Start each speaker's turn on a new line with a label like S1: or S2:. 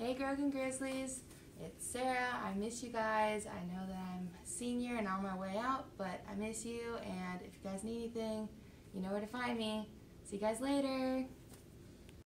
S1: Hey Grogan Grizzlies, it's Sarah. I miss you guys. I know that I'm senior and on my way out, but I miss you. And if you guys need anything, you know where to find me. See you guys later.